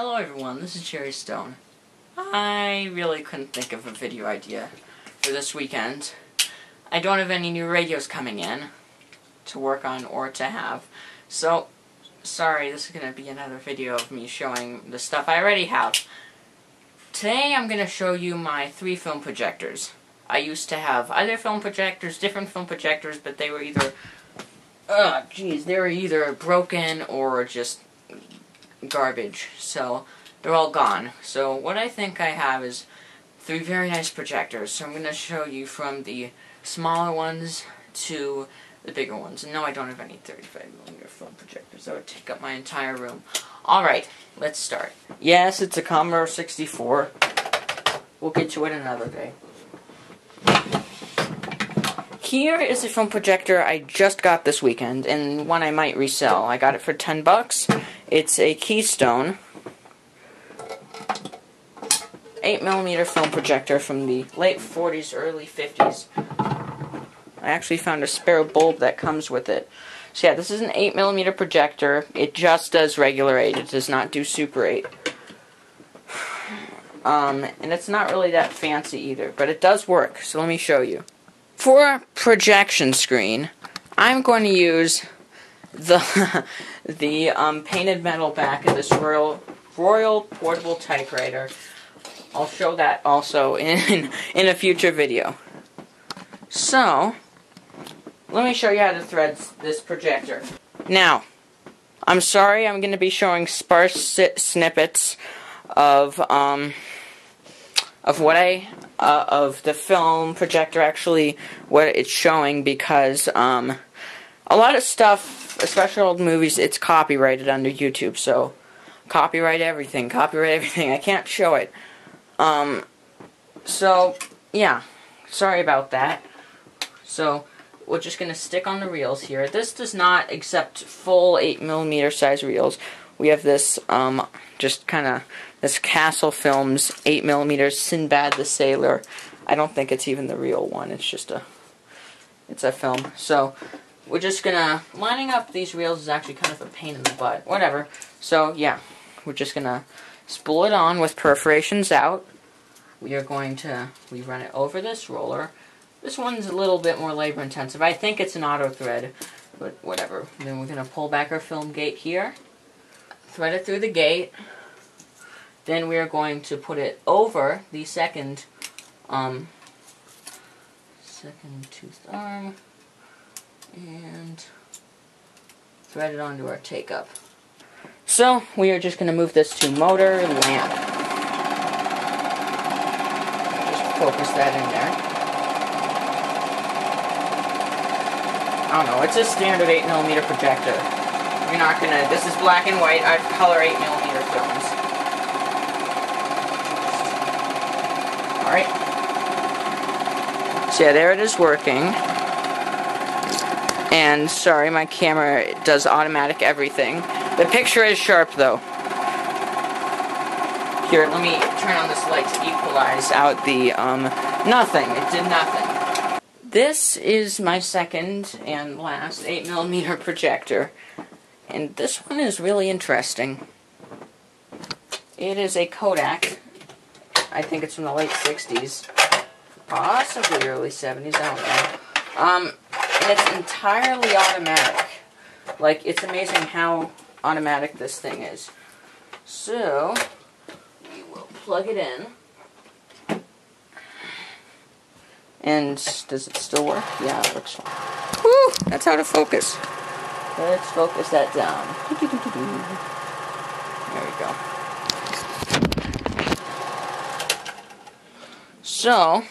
Hello everyone, this is Jerry Stone. I really couldn't think of a video idea for this weekend. I don't have any new radios coming in to work on or to have. So, sorry, this is going to be another video of me showing the stuff I already have. Today I'm going to show you my three film projectors. I used to have other film projectors, different film projectors, but they were either, oh jeez, they were either broken or just garbage. So they're all gone. So what I think I have is three very nice projectors. So I'm going to show you from the smaller ones to the bigger ones. And no, I don't have any 35mm film projectors. That would take up my entire room. Alright, let's start. Yes, it's a Commodore 64. We'll get to it another day. Here is a film projector I just got this weekend, and one I might resell. I got it for 10 bucks. It's a Keystone 8mm film projector from the late 40s, early 50s. I actually found a spare bulb that comes with it. So yeah, this is an 8mm projector. It just does regular 8. It does not do Super 8. Um, and it's not really that fancy either, but it does work. So let me show you. For projection screen, I'm going to use the the um, painted metal back of this Royal Royal portable typewriter. I'll show that also in in a future video. So, let me show you how to thread this projector. Now, I'm sorry I'm going to be showing sparse snippets of um of what I uh, of the film projector actually what it's showing because um, a lot of stuff, especially old movies, it's copyrighted under YouTube. So copyright everything, copyright everything. I can't show it. Um, so yeah, sorry about that. So we're just gonna stick on the reels here. This does not accept full 8 millimeter size reels. We have this um, just kind of this Castle Films 8mm Sinbad the Sailor. I don't think it's even the real one. It's just a it's a film. So we're just gonna lining up these reels is actually kind of a pain in the butt. Whatever. So yeah, we're just gonna spool it on with perforations out. We are going to we run it over this roller. This one's a little bit more labor intensive. I think it's an auto thread, but whatever. then we're gonna pull back our film gate here, thread it through the gate. Then we are going to put it over the second, um, second toothed arm and thread it onto our take up. So we are just going to move this to motor lamp. Just focus that in there. I don't know, it's a standard 8mm projector. You're not gonna, this is black and white, I color 8mm films. Alright. So yeah, there it is working. And sorry, my camera does automatic everything. The picture is sharp though. Here, let me turn on this light to equalize out the, um, nothing. It did nothing. This is my second and last 8mm projector. And this one is really interesting. It is a Kodak I think it's from the late 60s. Possibly early 70s, I don't know. Um, and it's entirely automatic. Like, it's amazing how automatic this thing is. So, we will plug it in. And does it still work? Yeah, it works fine. Woo! That's how to focus. Let's focus that down. There we go. So,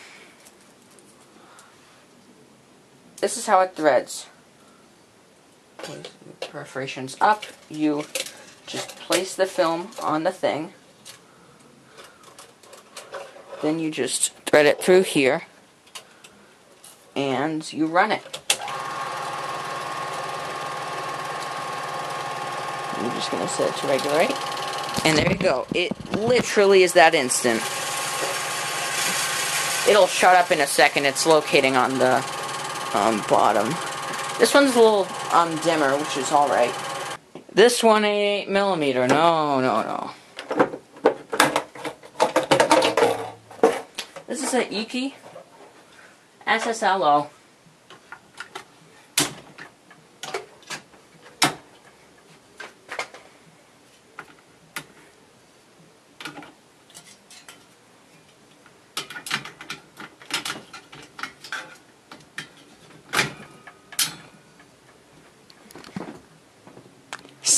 this is how it threads. Perforations up, you just place the film on the thing. Then you just thread it through here. And you run it. I'm just going to set it to regular 8. And there you go. It literally is that instant. It'll shut up in a second. It's locating on the um, bottom. This one's a little um, dimmer, which is alright. This one, eight millimeter. No, no, no. This is an EKI SSLO.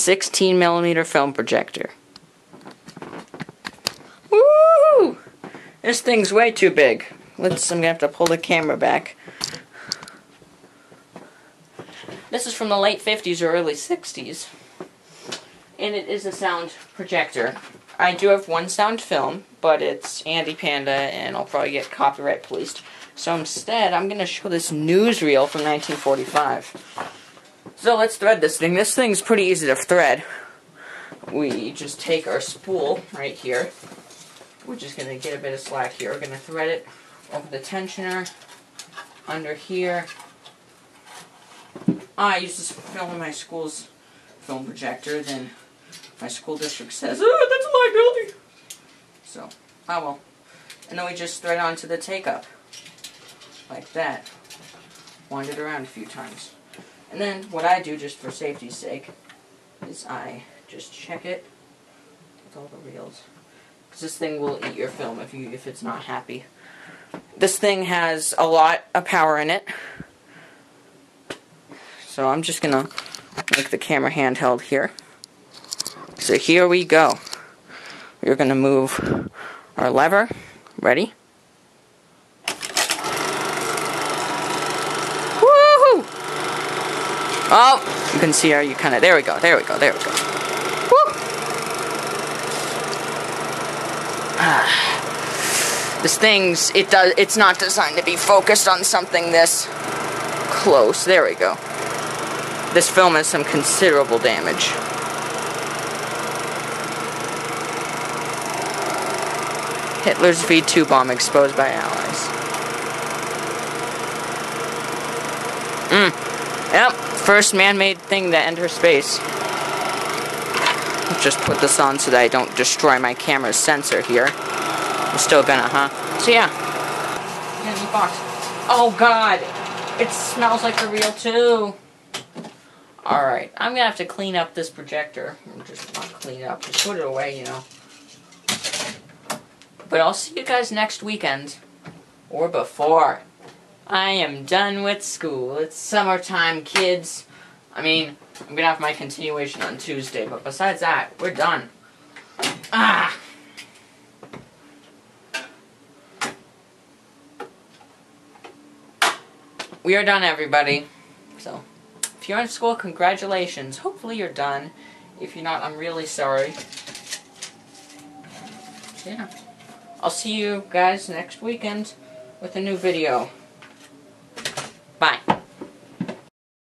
Sixteen millimeter film projector. Woo! This thing's way too big. Let's. I'm gonna have to pull the camera back. This is from the late 50s or early 60s. And it is a sound projector. I do have one sound film, but it's Andy Panda, and I'll probably get copyright policed. So instead, I'm to show this newsreel from 1945. So let's thread this thing. This thing's pretty easy to thread. We just take our spool right here. We're just going to get a bit of slack here. We're going to thread it over the tensioner, under here. Ah, I use this film in my school's film projector, then my school district says, oh, that's a liability. So, oh well. And then we just thread onto the take-up. Like that. Wind it around a few times. And then what I do, just for safety's sake, is I just check it with all the reels. Because this thing will eat your film if you if it's not happy. This thing has a lot of power in it. So I'm just going to make the camera handheld here. So here we go. We're going to move our lever. Ready? Oh, you can see how you kind of, there we go, there we go, there we go. Woo! this thing's, it does, it's not designed to be focused on something this close. There we go. This film has some considerable damage. Hitler's V-2 bomb exposed by Allies. Mm. Yep, first man-made thing that entered space. Just put this on so that I don't destroy my camera's sensor here. I'm still gonna, huh? So yeah. box. Oh god! It smells like the real too. Alright, I'm gonna have to clean up this projector. Just not clean up, just put it away, you know. But I'll see you guys next weekend. Or before. I am done with school. It's summertime, kids. I mean, I'm gonna have my continuation on Tuesday, but besides that, we're done. Ah! We are done, everybody. So if you're in school, congratulations. Hopefully you're done. If you're not, I'm really sorry. Yeah. I'll see you guys next weekend with a new video.